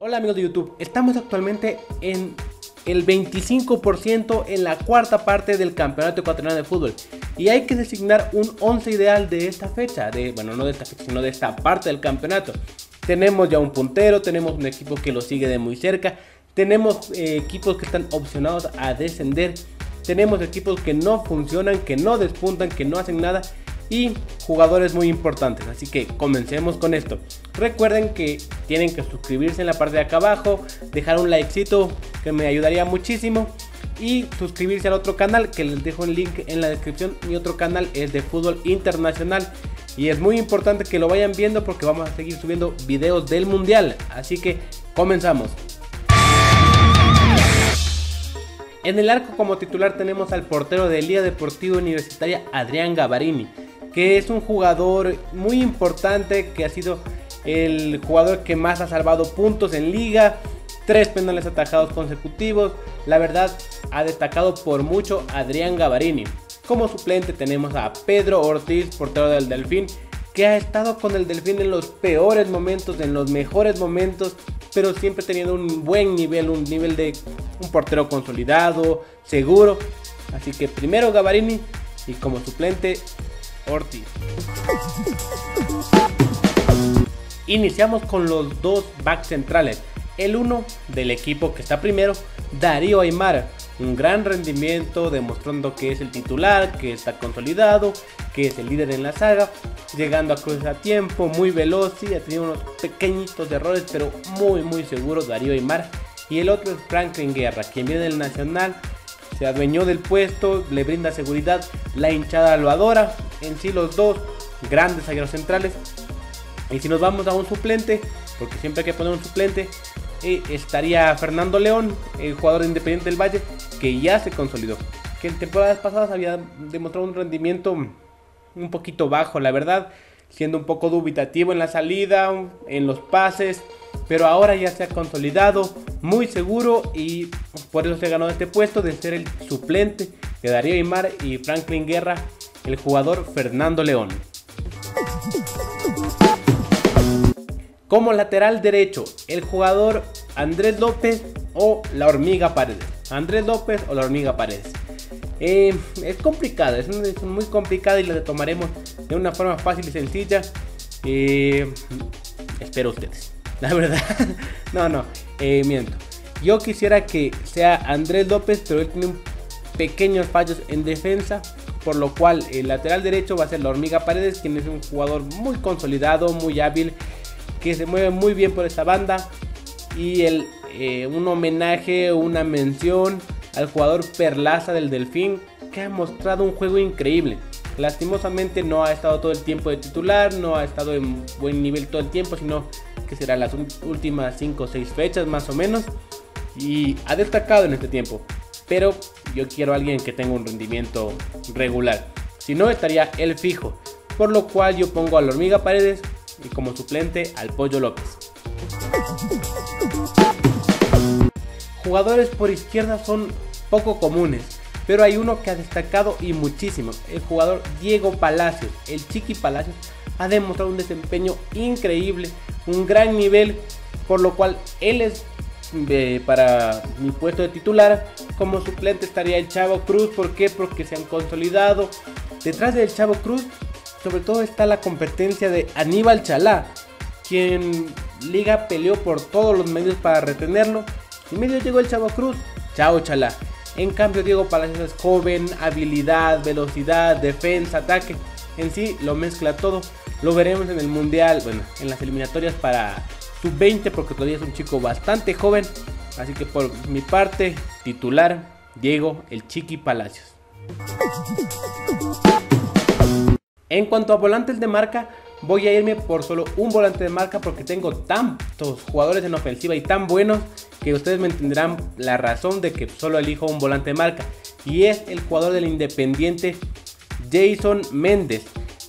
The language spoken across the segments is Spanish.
Hola amigos de YouTube, estamos actualmente en el 25% en la cuarta parte del campeonato ecuatoriano de fútbol y hay que designar un 11 ideal de esta fecha, de, bueno no de esta fecha sino de esta parte del campeonato. Tenemos ya un puntero, tenemos un equipo que lo sigue de muy cerca, tenemos eh, equipos que están opcionados a descender, tenemos equipos que no funcionan, que no despuntan, que no hacen nada y jugadores muy importantes. Así que comencemos con esto. Recuerden que tienen que suscribirse en la parte de acá abajo, dejar un likecito que me ayudaría muchísimo y suscribirse al otro canal que les dejo el link en la descripción. Mi otro canal es de fútbol internacional y es muy importante que lo vayan viendo porque vamos a seguir subiendo videos del mundial. Así que comenzamos. En el arco como titular tenemos al portero de Liga Deportiva Universitaria Adrián Gavarini que es un jugador muy importante, que ha sido el jugador que más ha salvado puntos en liga, tres penales atajados consecutivos, la verdad ha destacado por mucho Adrián Gavarini. Como suplente tenemos a Pedro Ortiz, portero del Delfín, que ha estado con el Delfín en los peores momentos, en los mejores momentos, pero siempre teniendo un buen nivel, un nivel de un portero consolidado, seguro. Así que primero Gavarini y como suplente Ortiz. Iniciamos con los dos backs centrales. El uno del equipo que está primero, Darío Aymar. Un gran rendimiento demostrando que es el titular, que está consolidado, que es el líder en la saga, llegando a cruz a tiempo, muy veloz, y ha tenido unos pequeñitos errores, pero muy muy seguro Darío Aymar. Y el otro es Franklin Guerra, quien viene del Nacional, se adueñó del puesto, le brinda seguridad, la hinchada lo adora, en sí los dos grandes zagueros centrales. Y si nos vamos a un suplente, porque siempre hay que poner un suplente, eh, estaría Fernando León, el jugador Independiente del Valle, que ya se consolidó. Que en temporadas pasadas había demostrado un rendimiento un poquito bajo, la verdad, siendo un poco dubitativo en la salida, en los pases, pero ahora ya se ha consolidado, muy seguro y por eso se ganó este puesto de ser el suplente de Darío Aymar y Franklin Guerra, el jugador Fernando León. Como lateral derecho, el jugador Andrés López o la hormiga Paredes. Andrés López o la hormiga Paredes. Eh, es complicada, es, muy complicada y la tomaremos de una forma fácil y sencilla. Eh, espero ustedes. La verdad, no, no, eh, miento. Yo quisiera que sea Andrés López, pero él tiene pequeños fallos en defensa. Por lo cual el lateral derecho va a ser la hormiga Paredes, quien es un jugador muy consolidado, muy hábil, que se mueve muy bien por esta banda. Y el, eh, un homenaje, una mención al jugador Perlaza del Delfín, que ha mostrado un juego increíble. Lastimosamente no ha estado todo el tiempo de titular, no ha estado en buen nivel todo el tiempo, sino que será las últimas 5 o 6 fechas más o menos. Y ha destacado en este tiempo. Pero yo quiero a alguien que tenga un rendimiento regular. Si no, estaría el fijo. Por lo cual yo pongo a la hormiga Paredes y como suplente al Pollo López. Jugadores por izquierda son poco comunes pero hay uno que ha destacado y muchísimo. El jugador Diego Palacios, el Chiqui Palacios, ha demostrado un desempeño increíble, un gran nivel, por lo cual él es para mi puesto de titular. Como suplente estaría el Chavo Cruz. ¿Por qué? Porque se han consolidado. Detrás del Chavo Cruz, sobre todo está la competencia de Aníbal Chalá, quien Liga peleó por todos los medios para retenerlo. Y medio llegó el Chavo Cruz. Chao Chalá. En cambio, Diego Palacios es joven, habilidad, velocidad, defensa, ataque. En sí lo mezcla todo. Lo veremos en el mundial, bueno, en las eliminatorias para sub-20, porque todavía es un chico bastante joven. Así que por mi parte, titular, Diego el Chiqui Palacios. En cuanto a volantes de marca, voy a irme por solo un volante de marca porque tengo tantos jugadores en ofensiva y tan buenos que ustedes me entenderán la razón de que solo elijo un volante de marca. Y es el jugador del Independiente Jason Méndez.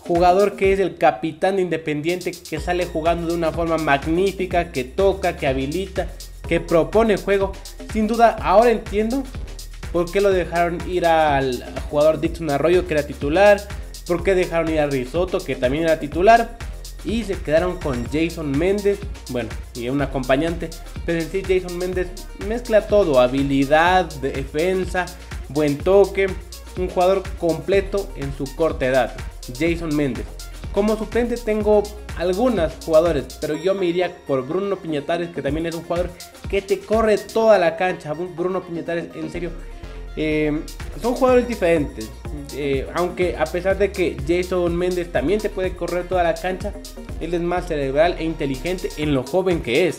Jugador que es el capitán de Independiente que sale jugando de una forma magnífica, que toca, que habilita, que propone juego. Sin duda, ahora entiendo por qué lo dejaron ir al jugador Dixon Arroyo que era titular por qué dejaron ir a Risotto, que también era titular. y se quedaron con Jason Méndez, bueno, y un acompañante, pero en sí Jason Méndez mezcla todo, habilidad, defensa, buen toque, un jugador completo en su corta edad, Jason Méndez. Como suplente tengo algunos jugadores, pero yo me iría por Bruno Piñatares, que también es un jugador que te corre toda la cancha. Bruno Piñatares, en serio, eh, son jugadores diferentes. Eh, aunque a pesar de que Jason Méndez también te puede correr toda la cancha, él es más cerebral e inteligente en lo joven que es.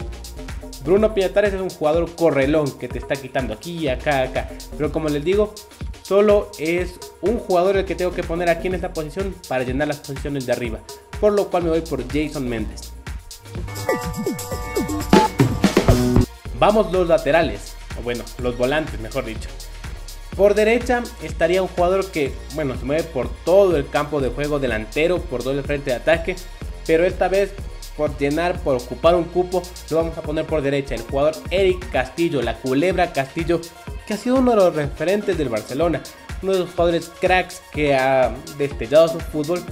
Bruno Piñatares es un jugador correlón que te está quitando aquí, acá, acá. Pero como les digo, solo es un jugador el que tengo que poner aquí en esta posición para llenar las posiciones de arriba. Por lo cual me voy por Jason Méndez. Vamos los laterales, o bueno, los volantes, mejor dicho. Por derecha estaría un jugador que, bueno, se mueve por todo el campo de juego delantero, por el frente de ataque, pero esta vez por llenar, por ocupar un cupo, lo vamos a poner por derecha. El jugador Eric Castillo, la culebra Castillo, que ha sido uno de los referentes del Barcelona, uno de los jugadores cracks que ha destellado su fútbol.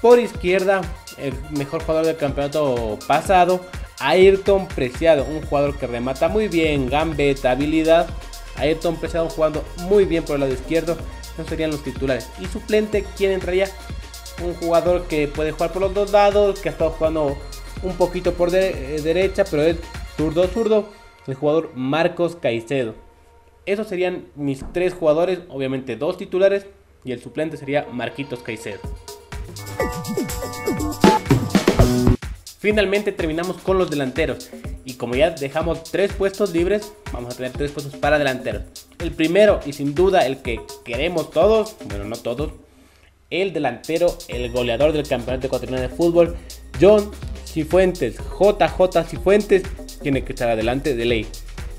Por izquierda, el mejor jugador del campeonato pasado, Ayrton Preciado, un jugador que remata muy bien, gambeta, habilidad Ayrton Preciado jugando muy bien por el lado izquierdo. Esos serían los titulares. Y suplente, ¿quién entraría? Un jugador que puede jugar por los dos lados, que ha estado jugando un poquito por eh, derecha, pero es zurdo zurdo. El jugador Marcos Caicedo. Esos serían mis tres jugadores, obviamente dos titulares. Y el suplente sería Marquitos Caicedo. Finalmente terminamos con los delanteros. Y como ya dejamos tres puestos libres, vamos a tener tres puestos para delanteros. El primero y sin duda el que queremos todos, bueno no todos, el delantero, el goleador del campeonato ecuatoriano de fútbol, John Cifuentes, JJ Cifuentes, tiene que estar adelante de ley.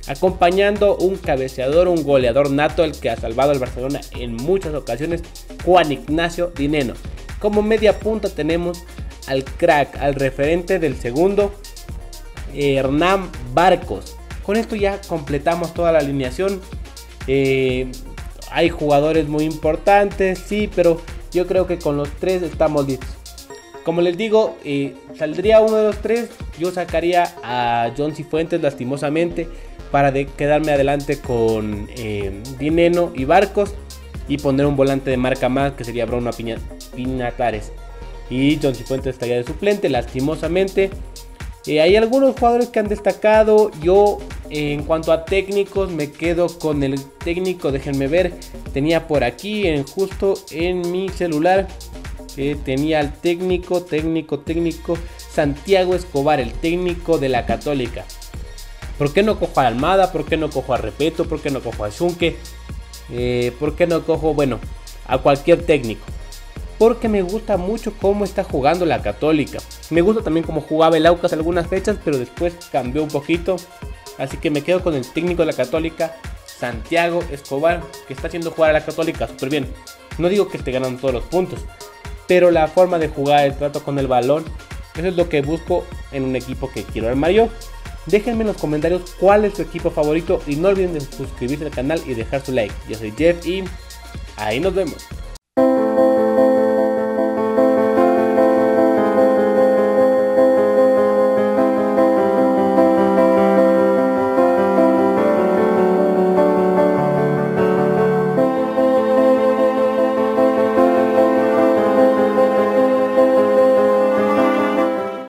Acompañando un cabeceador, un goleador nato, el que ha salvado al Barcelona en muchas ocasiones, Juan Ignacio Dineno. Como media punta tenemos al crack, al referente del segundo, Hernán Barcos. Con esto ya completamos toda la alineación. Eh, hay jugadores muy importantes, sí, pero yo creo que con los tres estamos listos. Como les digo, eh, saldría uno de los tres. Yo sacaría a John Cifuentes lastimosamente para quedarme adelante con eh, Dineno y Barcos y poner un volante de marca más que sería Bruno Piña, Pinatares y John Cifuentes estaría de suplente, lastimosamente. Eh, hay algunos jugadores que han destacado. Yo, en cuanto a técnicos, me quedo con el técnico. Déjenme ver. Tenía por aquí, en, justo en mi celular, que tenía al técnico, técnico, técnico. Santiago Escobar, el técnico de la Católica. ¿Por qué no cojo a Almada? ¿Por qué no cojo a Repeto? ¿Por qué no cojo a Zunke? Eh, ¿Por qué no cojo, bueno, a cualquier técnico? porque me gusta mucho cómo está jugando la Católica. Me gusta también cómo jugaba el Aucas algunas fechas, pero después cambió un poquito. Así que me quedo con el técnico de la Católica, Santiago Escobar, que está haciendo jugar a la Católica súper bien. No digo que esté ganando todos los puntos, pero la forma de jugar, el trato con el balón, eso es lo que busco en un equipo que quiero armar yo. Déjenme en los comentarios cuál es su equipo favorito y no olviden de suscribirse al canal y dejar su like. Yo soy Jeff y ahí nos vemos.